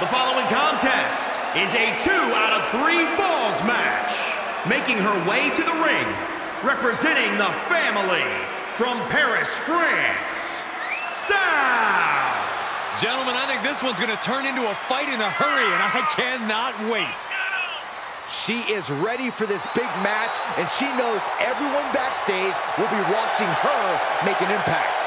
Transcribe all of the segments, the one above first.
The following contest is a two out of three falls match. Making her way to the ring, representing the family from Paris, France, Sal. Gentlemen, I think this one's going to turn into a fight in a hurry, and I cannot wait. She is ready for this big match, and she knows everyone backstage will be watching her make an impact.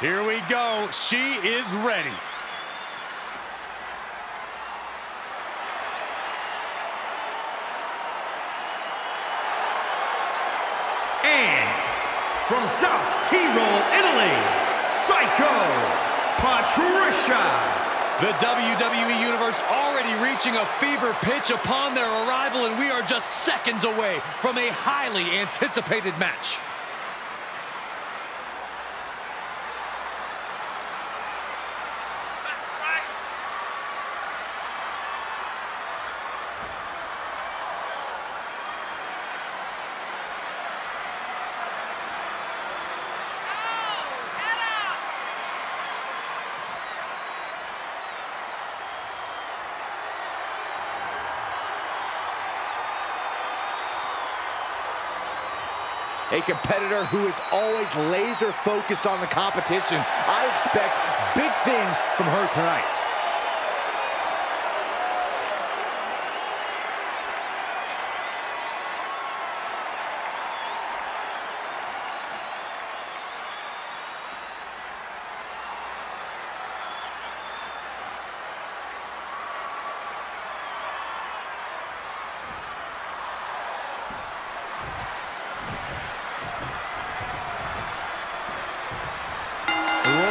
Here we go. She is ready. And from South Tyrol, Italy, Psycho Patricia. The WWE Universe already reaching a fever pitch upon their arrival, and we are just seconds away from a highly anticipated match. A competitor who is always laser focused on the competition. I expect big things from her tonight.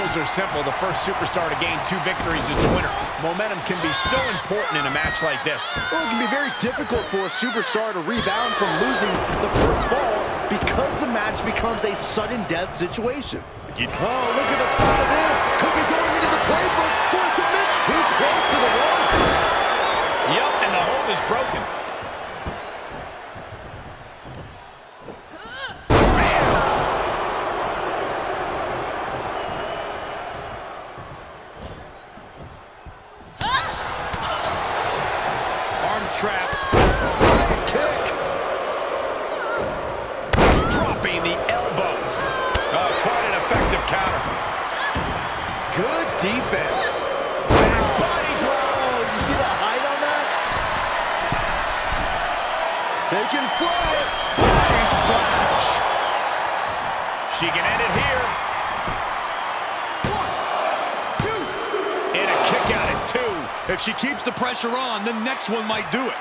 Rules are simple. The first superstar to gain two victories is the winner. Momentum can be so important in a match like this. Well, it can be very difficult for a superstar to rebound from losing the first fall because the match becomes a sudden death situation. Oh, look at the start of this. Could be going into the playbook for a submission. Too close to the ropes. Yep, and the hold is broken. Arms trapped. Right kick. Dropping the elbow. Oh, quite an effective counter. Good defense. Back body drop. You see the height on that? Taking flight. Body splash. She can end it here. One, two. And a kick out at two. If she keeps the pressure on, the next one might do it.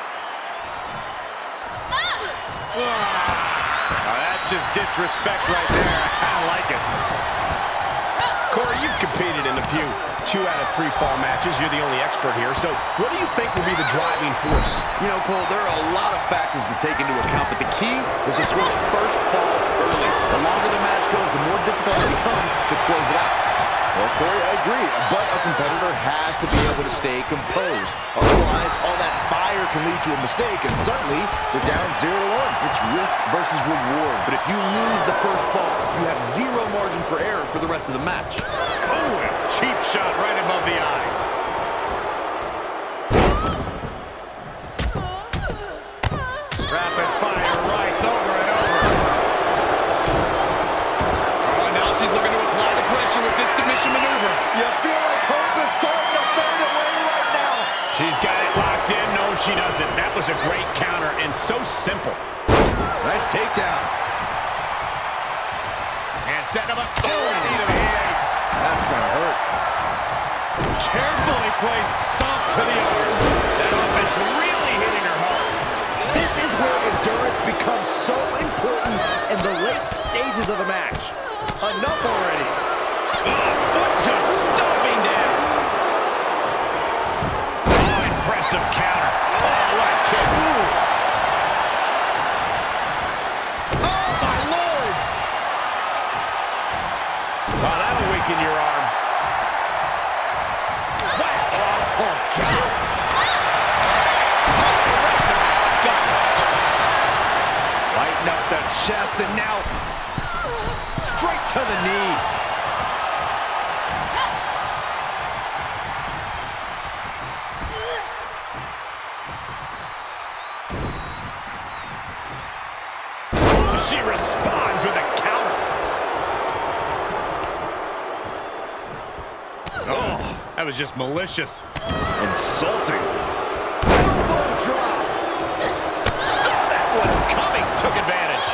Oh, that's just disrespect right there. I kind of like it. Corey, you've competed in a few two out of three fall matches. You're the only expert here. So what do you think will be the driving force? You know, Cole, there are a lot of factors to take into account, but the key is to score the first fall early. The longer the match goes, the more difficult it becomes to close it out. Well, Corey, I agree, but a competitor has to be able to stay composed. Otherwise, all that fire can lead to a mistake, and suddenly they're down 0 1. It's risk versus reward, but if you lose the first fall, you have zero margin for error for the rest of the match. Oh, a cheap shot right above the eye. Rapid fire rights over and over. Oh, now she's looking to apply the pressure with this submission maneuver. You feel she doesn't. That was a great counter and so simple. Nice takedown. And setting him up. Oh, knee to the face. That's going to hurt. Carefully placed stomp to the arm. That offense really hitting her hard. This is where endurance becomes so important in the late stages of the match. Enough already. Oh, foot just stomping down. Oh, impressive counter that right kick. Ooh. Oh, my Lord. Oh, that'll weaken your arm. Up the chest and now straight to the knee. She responds with a counter. Oh, that was just malicious. Insulting. Elbow drop. Saw that one coming. Took advantage.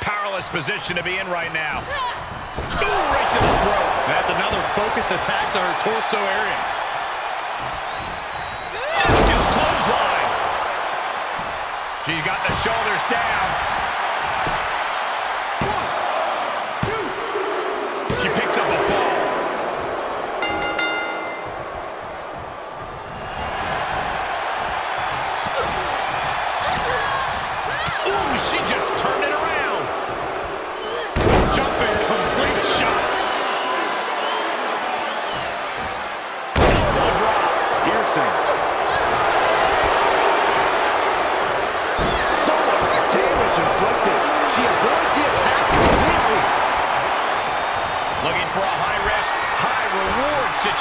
Powerless position to be in right now. Ooh, right to the throat. That's another focused attack to her torso area. Discus clothesline. She's got the shoulders down. One, two. She picks up a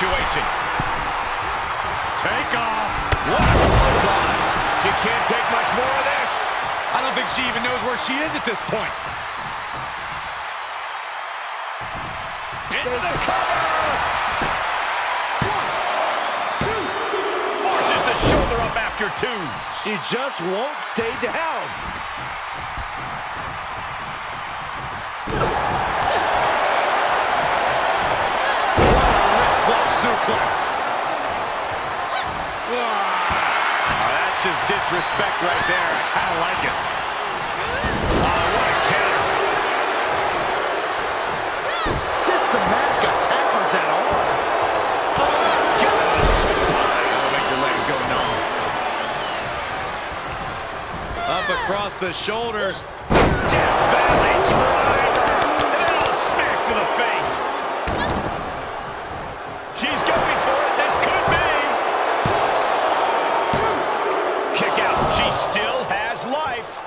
situation. Take off. What a. She can't take much more of this. I don't think she even knows where she is at this point. Into the cover. One, two. Forces the shoulder up after two. She just won't stay down. Wrist clutch suplex. Oh, just disrespect right there. I kind of like it. Oh, what a counter. Systematic attackers at all. Oh, Spine. That'll make your legs go numb. Up across the shoulders. Death Valley driver. And smack to the face.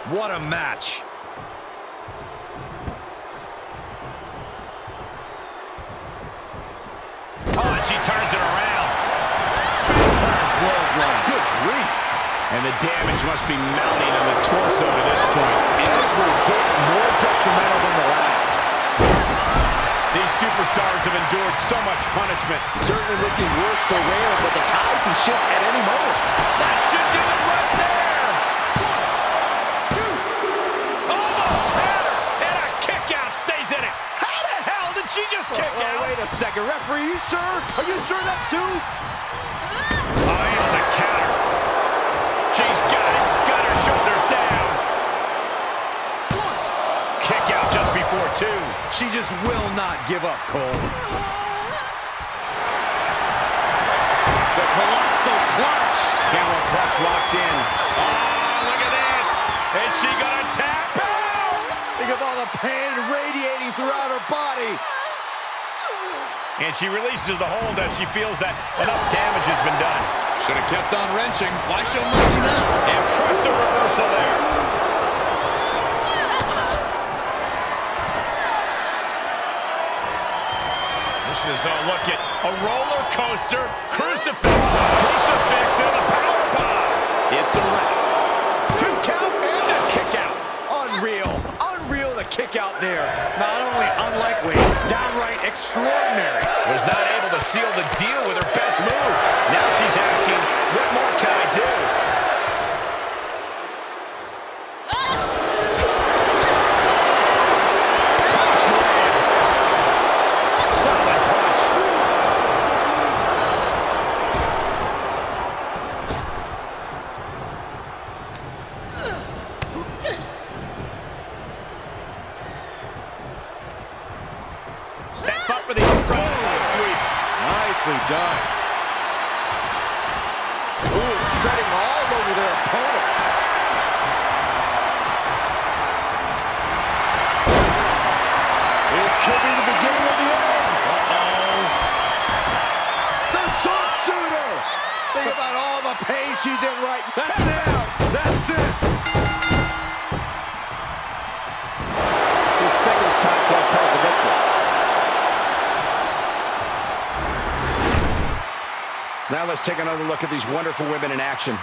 What a match. Oh, and she turns it around. Good grief. And the damage must be mounting on the torso to this point. Every hit more detrimental than the last. These superstars have endured so much punishment. Certainly looking worse for Rhea, but the tide can shift at any moment. That should do it right there. Out? wait a second. Referee, you sure? Are you sure that's two? Eye on the counter. She's got it. Got her shoulders down. One. Kick out just before two. She just will not give up, Cole. The colossal clutch. Camel clutch locked in. Oh, look at this. Is she going to tap out? Think of all the pain radiating throughout her body. And she releases the hold as she feels that enough damage has been done. Should have kept on wrenching. Why show mercy now? Impressive reversal there. This is a look at a roller coaster, crucifix, crucifix, and the power bomb. It's a wrap. Kick out there. Not only unlikely, downright extraordinary. Was not able to seal the deal with her best move. Now she's asking, what more can I do? Nicely let's take another look at these wonderful women in action.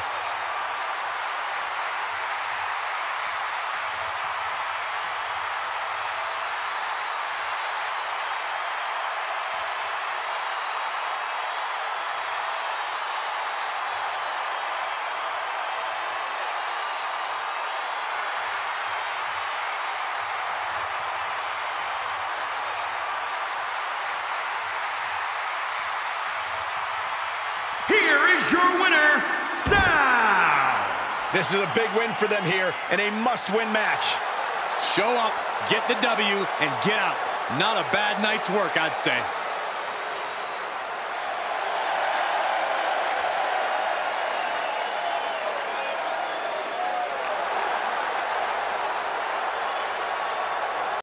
Here is your winner, Sal. This is a big win for them here and a must-win match. Show up, get the W, and get out. Not a bad night's work, I'd say.